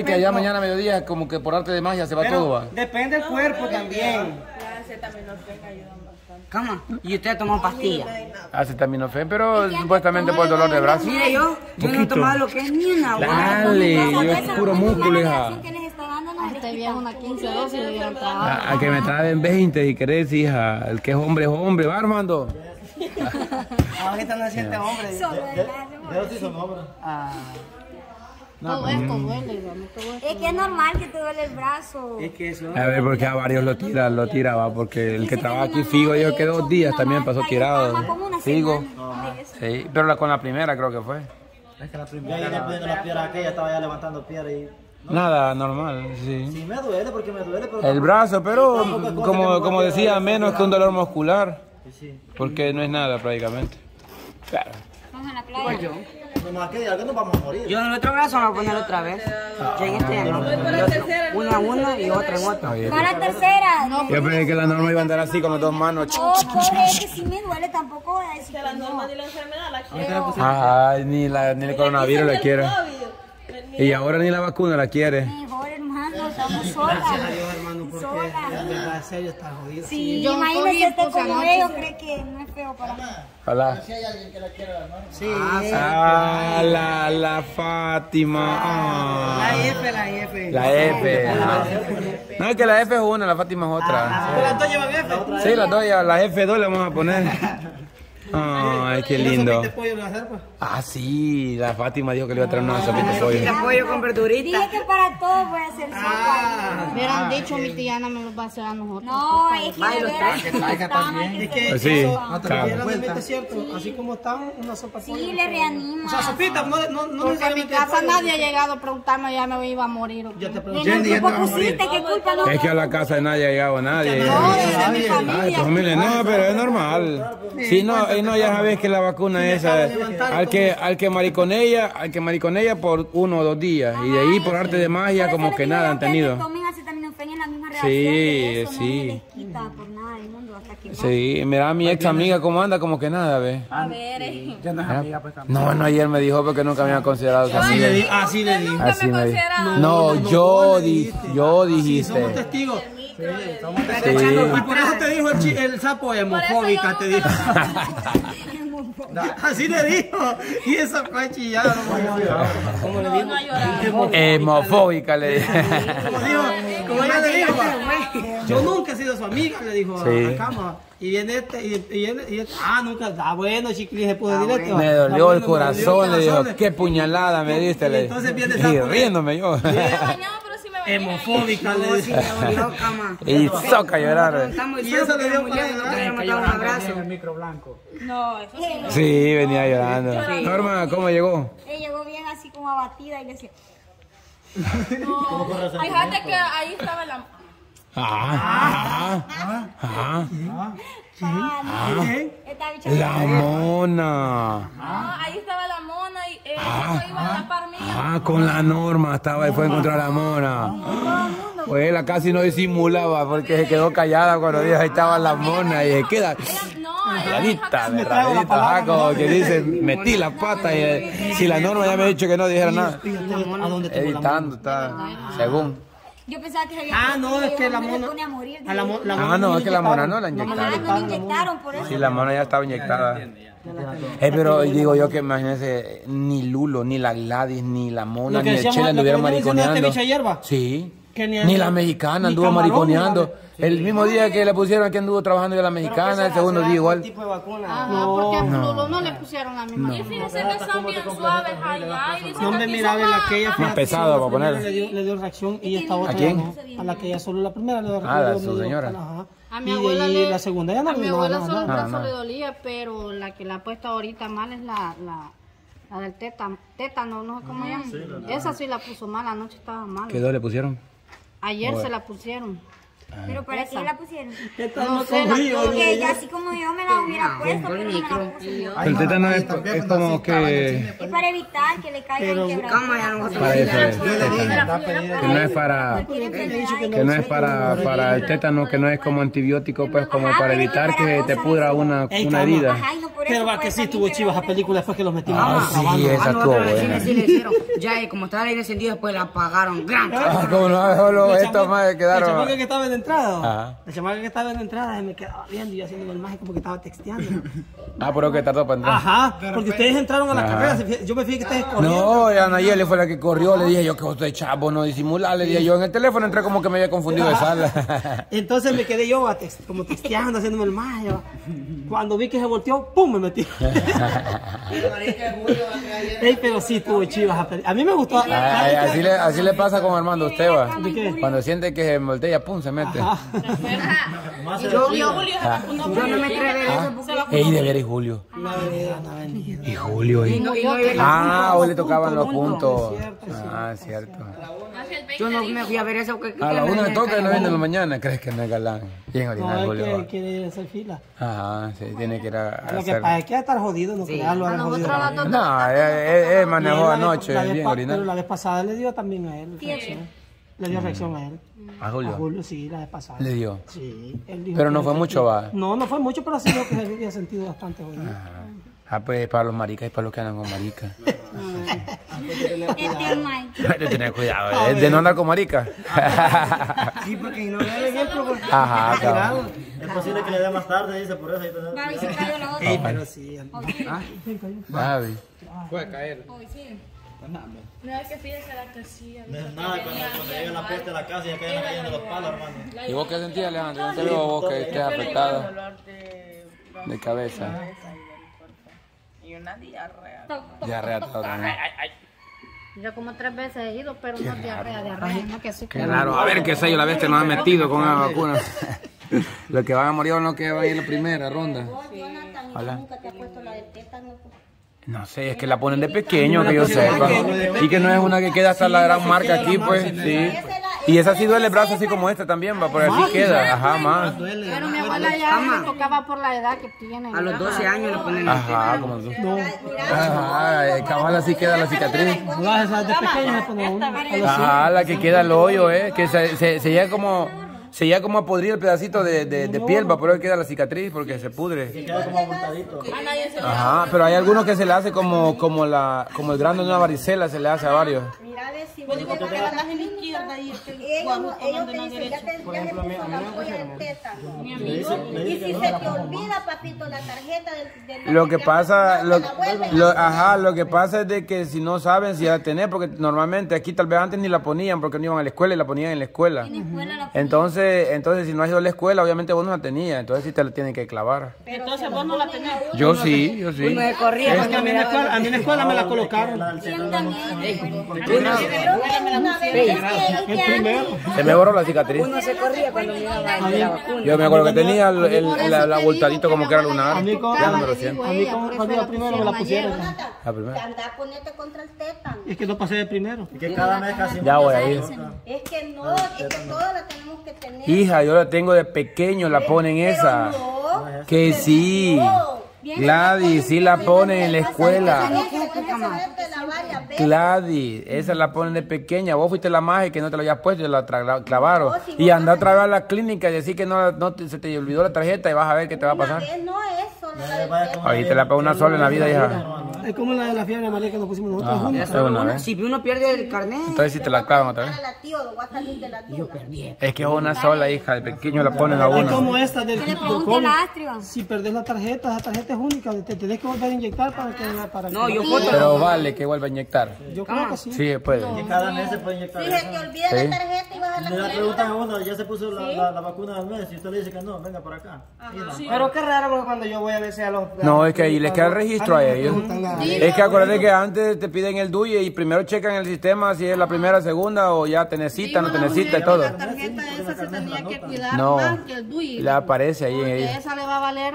Y que allá mañana a mediodía, como que por arte de magia se va Pero todo, va. depende del cuerpo también. ¿Cómo? Y usted tomó pastillas. Acetaminofén, pero supuestamente por dolor de brazo. Mire, yo, yo no he tomado lo que es ni una agua. Dale, yo es puro músculo, hija. Este viejo una 15 dosis le dieron trabajo. A, a que me traen 20 si querés, hija. El que es hombre es hombre, va Armando. Ahorita no se siente hombre. Ah, Todo esto duele, digamos, todo esto. Es que es normal que te duele el brazo. es que eso. A ver, porque a varios lo tira, lo tira, va, porque el que trabaja aquí, Figo, dijo que dos días también pasó tirado. Figo. Sí, pero la, con la primera creo que fue. Ya llegué pidiendo las piedras aquella, estaba ya levantando piedras y... Nada, normal, sí. Sí me duele porque me duele, pero... El brazo, pero como, como decía, menos que un dolor muscular. Sí. Porque no es nada prácticamente. Claro. Vamos a la playa. Nomás que ya que nos vamos a morir. Yo en el otro brazo me voy a poner otra vez. En este ya no. Una en una y otra en otra. Para la tercera. Yo pensé que la norma iba a andar así con las dos manos. oh, pobre, es que si me duele tampoco voy a decir que no. Ay, ni, la, ni el coronavirus la quiere. Y ahora ni la vacuna la quiere. Hermano, estamos solas. Dios, hermano, porque Sola. en verdad, en serio, está jodido. Sí, Yo imagínese esposa como ellos, cree que no es feo para mí. Hola. Sí, Ah, la, la Fátima. la Ah. F, la F. La F. ah. No, es que la F es una, la Fátima es otra. Pero las dos llevan F. Sí, las dos, la F2 le vamos a poner. Ay, qué lindo. ¿Qué pollo le pues? Ah, sí, la Fátima dijo que le iba a traer una sopita de pollo. De pollo con verdurita. Dije que para todo voy a hacer sopa. Hubieran dicho, mi tía Ana me los va a hacer a nosotros. No, es que de veras Es que Pues sí, cierto. Así como están, una sopa de pollo. Sí, le reanima. O sea, sopita, no, no, no Porque en mi casa nadie ha llegado a preguntarme ya me iba a morir. Yo te pregunté. no, ¿qué pusiste? ¿Qué culpa no? Es que a la casa de nadie ha llegado nadie. No, desde mi familia, no, pero es normal. Sí, no, no, ya sabes que la vacuna esa, al que, al que mariconella, al que mariconella por uno o dos días, y de ahí por arte de magia como que nada han tenido. Sí, sí. Sí, mira mi ex amiga cómo anda, como que nada, ve. A ver, eh. Ya no es amiga, pues No, no, ayer me dijo porque nunca me había considerado su amiga. Así le. Así me dijo. No, yo, di, yo Somos dijiste. testigos. Sí. Y por eso te dijo el, chi- el sapo hemofóbica, te dijo. Así le dijo. Y esa fue chillada. ¿Cómo le dijo? Hemofóbica le dije. Como dijo, como ella le dijo, va, yo nunca he sido su amiga, le dijo Sí. a cama. Y viene este, y, y viene, y este, ah, nunca, ah, bueno, chiquilín, se pudo decir esto. Me Ah, dolió bueno, el me corazón, le dijo, qué puñalada me diste. Y Le entonces viene y riéndome yo. Hemofóbica, le Sí, cama. Y soca llorar. Estamos Y eso le dio muy para lejos, llorar. nosotros le matamos un abrazo. Sí, venía llorando. Norma, ¿cómo llegó? Ella llegó bien así como abatida y le decía, Hay gente que ahí estaba la... Ah, ah, ah, ah, no, bicha la mona. Ah, ahí estaba la mona y eh, no iba a tapar mí. Ah, con la norma estaba y fue a encontrar a la mona. Pues ella casi no disimulaba porque se quedó callada cuando dijo ahí estaba la mona y se queda Calladita, derradita, ah, como que dice, metí la pata y eh, si la norma ya me ha dicho que no dijera nada. ¿A dónde tuvo la Editando, está, según. Yo pensaba que se había Ah, no, es que la mona. a morir. A la, mo- la Ah, no, es que la mona no la Ah, inyectaron. no me inyectaron por eso. Sí, la mona ya estaba inyectada. Eh, pero digo yo que imagínense, ni Lulo, ni la Gladys, ni la mona, Lo que ni el decíamos- Chile lo que anduvieron diciendo mariconeando. este bicho ayer, va. Sí. Que ni- Ni la mexicana ni anduvo camarón, mariconeando. ni El mismo día que le pusieron que anduvo trabajando ya la mexicana, el segundo día igual. tipo de vacuna? Ajá, porque a Pluto no le pusieron la misma. Y fíjense que son bien suaves allá. y No me miraba son en la más- que ella Más a- pesado la para primera poner. Le dio, le dio reacción y esta otra ¿A quién? no. A la que ella solo la primera le dio Ah, la- le dio- su señora. ajá. A mi y de abuela ahí le, la segunda ya no a mi abuela solo el brazo le dolía, pero la que la ha puesto ahorita mal es la, la, la del tétano, tétano, no sé cómo se llama. Esa sí la puso mal, anoche estaba mal. ¿Qué dos le pusieron? Ayer se la pusieron. Pero ¿para qué la pusieron? Tétano sé. Porque ya así como yo me la hubiera puesto, pero el no me la puse. El tétano es, es como que... Es para evitar que le no es, tétano. Que no es para... Que no es para, para el tétano, que no es como antibiótico, pues como para evitar que te pudra una, una herida. Pero va que sí tuvo chivas a película después que los metimos Ah, sí, grabando. esa Ah, no, estuvo otra vez buena. sí le hicieron. Ya, eh, como estaba el aire encendido, después la apagaron. Gran. Ah, como no, solo estos más chamaco- El quedaron... chamaco que estaba en la entrada. El chamaco que estaba en la entrada se me quedaba viendo y yo haciendo el mágico porque estaba texteando. Ah, pero que tardó para entrar. Ajá, porque ustedes entraron a la Ajá. carrera. Yo me fijé que ustedes corrieron. No, ya Nayeli fue la que corrió, le dije yo que usted chavo, no disimular, le dije yo en el teléfono entré como que me había confundido de sala. Entonces me quedé yo como texteando, haciéndome el mayo. Cuando vi que se volteó, ¡pum! Metí. Ey, pero sí tuvo chivas. a mí me gustó. Ay, así, le, así le pasa con Armando usted va. ¿De qué? Cuando siente que se voltea, pum, se mete. Yo, yo no me atreví a de ver y Julio. Y Julio, Ah, hoy le tocaban los puntos, Ah, cierto. Yo no me fui a ver eso. Que, A la una toca y viene en la mañana, crees que no es galán. Bien Julio. que va. quiere ir a hacer fila. Ajá, sí, tiene que ir a Lo que hacer. pasa es que estar jodido, no crearlo. A dos No, él, él- él manejó La vez- anoche, bien pa- Pero la vez pasada le dio también a él. Le dio reacción a él. A A Julio. Julio, sí, la vez pasada. Le dio. Sí, él dijo Pero no fue mucho, va. No, no fue mucho, pero sí dijo que se había sentido bastante jodido. Ah, pues para los maricas y para los que andan con maricas. Es. Hay que tener cuidado, eh, de no andar con maricas. Sí, porque no veo el ejemplo. porque- Ajá, cabrón. Es posible que le dé más tarde, dice, por eso hay que tener Va, y se cayó la otra. Ey, pero sí. él- Javi. No es nada cuando, cuando llega la peste a la casa y ya quedan cayendo los palos, hermano. ¿Y vos qué sentías, Alejandro? No te veo vos que estés afectada de cabeza. Y una diarrea. Diarrea ¿no? Yo como tres veces he ido, pero no diarrea, diarrea, no que así Qué raro. A ver qué sello la bestia nos ha metido con la vacuna. Los que van a morir son los que van a ir en la primera ronda. Hola. nunca te ha puesto la del tétano. No sé, es que la ponen de pequeño, que yo sepa. Y que no es una que queda hasta la gran marca aquí, pues, sí. Y esa sí duele el brazo así como esta también, va, pero así queda, ajá, más. Pero mi abuela ya le tocaba por la edad que tiene. A los 12 años le ponen el Ajá, como tú. Ajá, eh, cabal así queda la cicatriz. Las de Ajá, la que queda el hoyo, eh, que se, se, se llega como, se llega como a podrir el pedacito de, de, de piel, va, pero ahí queda la cicatriz porque se pudre. Queda como abultadito. Ajá, pero hay algunos que se le hace como, como la, como el grano de una varicela, se le hace a varios. Mira, ve si vos te ellos, no- ellos te dicen, ya te, ya te puso la polla. Y si se te olvida, papito, la tarjeta del, Lo que pasa, lo, la ajá, lo que pasa es de que si no saben si la tener, porque normalmente aquí tal vez antes ni la ponían porque no iban a la escuela y la ponían en la escuela. Entonces, entonces si no has ido a la escuela, obviamente vos no la tenías, entonces sí te la tienen que clavar. Entonces vos no la tenías. Yo sí, yo sí. Uno se corría Es que a mí en la escuela, a mí en la escuela me la colocaron. Es Se me borró la cicatriz. Uno se corría cuando miraba la vacuna. Yo me acuerdo que tenía el, el, la, la abultadito como que era lunar. A mí cuando iba primero me la pusieron. La primera. anda a ponerte contra el tétano. Es que no pasé de primero. Y que cada mes casi Ya voy a ir. Es que no, es que todas la tenemos que tener. Hija, yo la tengo de pequeño, la ponen esa. No, Que sí. Gladys, sí la ponen en la escuela. Gladys, esa la ponen de pequeña. Vos fuiste la magia que no te la habías puesto y la clavaron. Y anda a la clínica y decir que no, no te- se te olvidó la tarjeta y vas a ver qué te va a pasar. Ahí te la pego una sola en la vida, hija. Es como la de la fiebre amarilla que nos pusimos nosotros Ajá, juntos. es una vez. Si uno pierde el carnet, Entonces si te la clavan otra vez. La la duda. Es que es una sola, hija. De pequeño la ponen a Es como esta del, la. Si perdés la tarjeta, esa tarjeta es única. Te tenés que volver a inyectar para que... Para No, que- yo foto. Pero vale que vuelva a inyectar. Yo creo que sí. Sí, puede. que cada mes se puede inyectar. Si se te olvida la tarjeta y vas a la Le clínica. preguntan a uno, ya se puso la, la, la vacuna al mes y usted le dice que no, venga para acá. Pero qué raro porque cuando yo voy a veces a los... No, es que ahí les queda el registro a ellos. Es que acuérdate que antes te piden el DUI y primero checan el sistema si es la primera, segunda o ya te necesita, no te necesita y todo. La tarjeta esa se tenía que cuidar No, más que el DUI. le aparece ahí en ella. esa le va a valer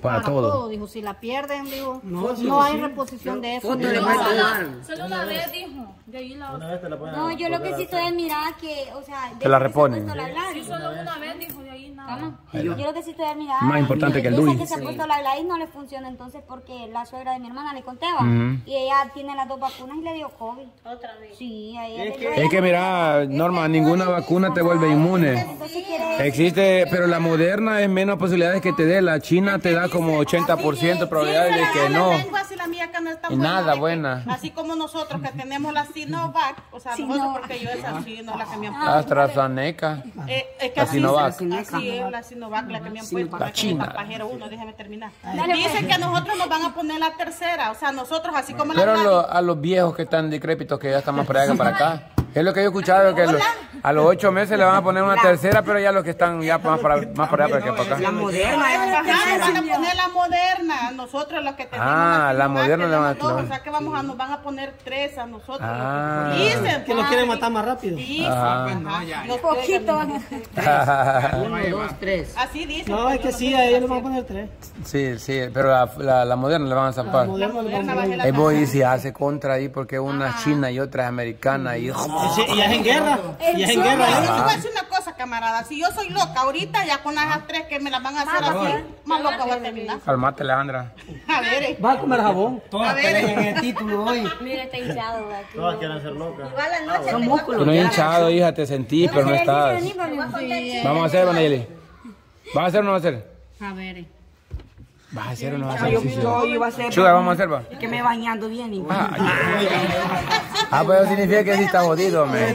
Para todo. Dijo, si la pierden, dijo, No, no, sí, hay sí. reposición de eso. Tomar. Solo una vez dijo. De ahí la Una vez te la ponen No, yo lo que sí estoy admirada que, o sea, Te la se reponen. la Sí, Gladys, solo una vez dijo. Ahí nada. Yo que estoy admirada. Más importante que el Luis. que se ha puesto la Gladys no le funciona entonces porque la suegra de mi hermana le contaba Ujú. y ella tiene las dos vacunas y le dio COVID. Otra vez. Sí, ella Es dio. Es que mira, Norma, ninguna vacuna te vuelve inmune. Existe, pero la moderna es menos posibilidades que te dé. La china te da como 80% de probabilidades de que no. Así que no está buena, nada buena. Así como nosotros que tenemos la Sinovac, o sea, nosotros porque yo esa sí, no la que me han puesto. AstraZeneca. Eh, es que La así, Sinovac. así es la Sinovac la que me han puesto. La que China. es Pajero uno, déjame terminar. Dicen que a nosotros nos van a poner la tercera, o sea, nosotros así como Pero a, la lo- a los viejos que están decrépitos, que ya están más para allá que para acá. Es lo que yo he escuchado, que los- a los ocho meses le van a poner una tercera, pero ya los que están ya más para, más para allá que para La acá. moderna es la tercera. van a poner la moderna, nosotros los que tenemos Ah, la moderna le van a- o sea que vamos a, nos van a poner tres a nosotros. Ah. Dicen, Que lo quieren matar más rápido. dicen, ajá. Los Poquito. Uno, dos, tres. Así dicen. No, es que sí, a ellos le van a poner tres. Sí, sí, pero la, la, la moderna le van a zampar. Moderna le van a poner- Ahí voy y se hace contra ahí porque una es china y otra es americana y... Y es en guerra. Y es en guerra. Yo ¿eh? te voy a decir una cosa, camarada. Si yo soy loca ahorita, ya con las tres que me las van a hacer así, más loca voy a terminar. Calmate, Alejandra. A ver, eh. Va a comer jabón. eh. En el título hoy. Mira, está hinchado. ¿verdad? Todas quieren ser locas. Igual la noche Son músculos. No hinchado, hija, te sentís, pero no estás. Vamos a hacer, Vanelli. ¿Vas a hacer o no vas a hacer? A ver. ¿Vas a hacer o no vas a hacer? Yo iba a hacer. Chuga, vamos a hacer, va. Es que me bañando bien igual. Ah, pues eso significa que sí está jodido, me.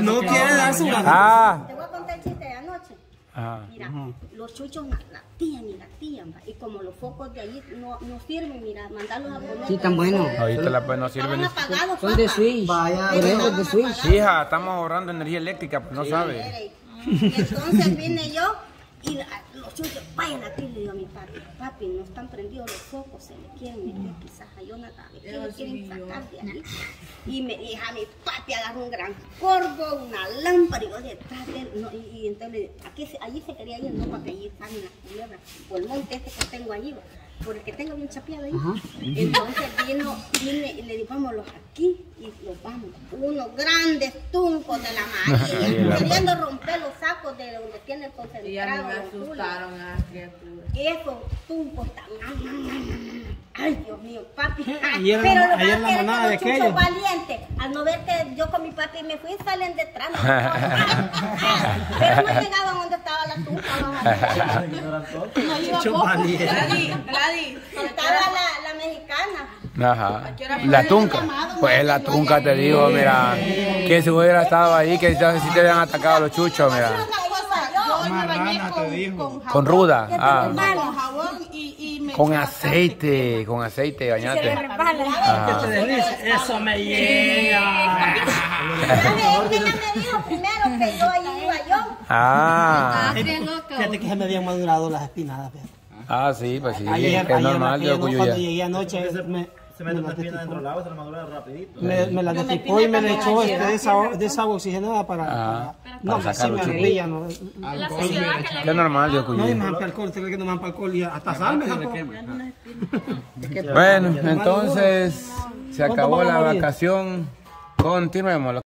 No quiere dar su gana. Ah. Te voy a contar el chiste de anoche. Ah. Mira, los chuchos latían y latían, y como los focos de allí no, no sirven, mira, mandarlos a poner. Sí, tan bueno. Ahorita la pues no sirven. apagados, Son de. Switch. Vaya, Por eso es de Switch. Hija, estamos ahorrando energía eléctrica, pues no sabe. Y entonces vine yo y chuchos, vayan aquí, le digo a mi papi, papi, no están prendidos los focos, se le quieren meter quizás a Jonathan, a ver qué le quieren sacar de ahí. Y me dije a mi papi, agarró un gran corvo, una lámpara, y yo detrás de él, no, y, y entonces le dije, aquí, allí se quería ir, no, para que allí salen las culebras, por el monte este que tengo allí, va, por el que tengo bien chapeado ahí. Entonces vino, vine y le dije, vámonos aquí, y los vamos, unos grandes tuncos de la la- queriendo romper sacos de donde tiene el Y ya concentrado. me asustaron a las criaturas. Esos tuncos tan... Ay, Dios mío, papi. Pero lo más que manada de los chuchos aquellos. valientes, al no ver que yo con mi papi me fui, salen detrás. no, Pero no llegaban donde estaba la tunca. No iba poco. valiente. Gladys, Gladys, Estaba la, la mexicana. Ajá. La tunca. Pues la tunca te digo, mira, que si hubiera estado ahí, que si te, si te hubieran atacado los chuchos, mira. una cosa, yo me bañé con, jabón. Con ruda. Ah. Con jabón y, y me Con aceite, con aceite, bañate. Deslice. Eso me llega. Me dijo primero que yo ahí iba yo. Ah. Fíjate que se me habían madurado las espinadas. Ah, sí, pues sí, Ayer, que es ayer, normal, yo cuando llegué anoche, me, Se mete me una las espina dentro del agua, se la madura rapidito. Me, me la destipó y me le echó este, de, esa, de esa oxigenada para... Ah, para- no, sacar me los ardía, no. Es normal, yo No, cuyo. y más para alcohol, te que no más para alcohol y hasta sal me. Bueno, entonces se acabó ¿Cuánto la vacación. Continuemos.